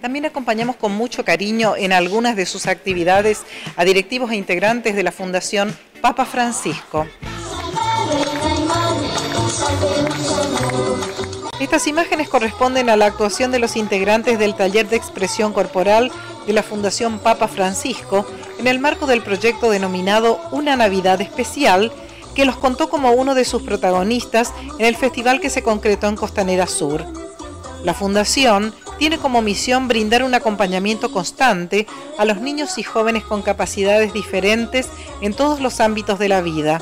También acompañamos con mucho cariño en algunas de sus actividades a directivos e integrantes de la Fundación Papa Francisco. Estas imágenes corresponden a la actuación de los integrantes del taller de expresión corporal de la Fundación Papa Francisco en el marco del proyecto denominado Una Navidad Especial, que los contó como uno de sus protagonistas en el festival que se concretó en Costanera Sur. La Fundación tiene como misión brindar un acompañamiento constante a los niños y jóvenes con capacidades diferentes en todos los ámbitos de la vida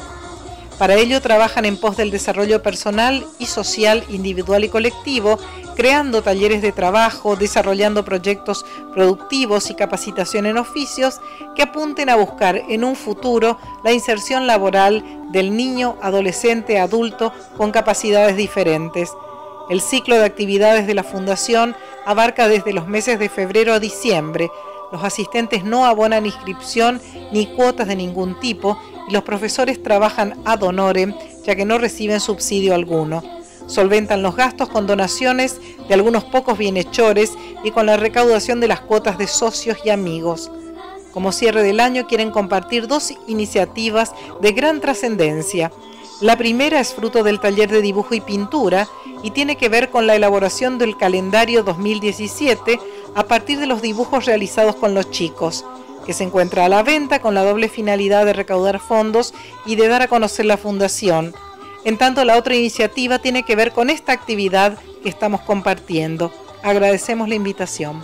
para ello trabajan en pos del desarrollo personal y social individual y colectivo, creando talleres de trabajo, desarrollando proyectos productivos y capacitación en oficios que apunten a buscar en un futuro la inserción laboral del niño, adolescente, adulto con capacidades diferentes. El ciclo de actividades de la Fundación abarca desde los meses de febrero a diciembre. Los asistentes no abonan inscripción ni cuotas de ningún tipo y los profesores trabajan ad honorem, ya que no reciben subsidio alguno. Solventan los gastos con donaciones de algunos pocos bienhechores y con la recaudación de las cuotas de socios y amigos. Como cierre del año quieren compartir dos iniciativas de gran trascendencia. La primera es fruto del taller de dibujo y pintura y tiene que ver con la elaboración del calendario 2017 a partir de los dibujos realizados con los chicos que se encuentra a la venta con la doble finalidad de recaudar fondos y de dar a conocer la fundación. En tanto, la otra iniciativa tiene que ver con esta actividad que estamos compartiendo. Agradecemos la invitación.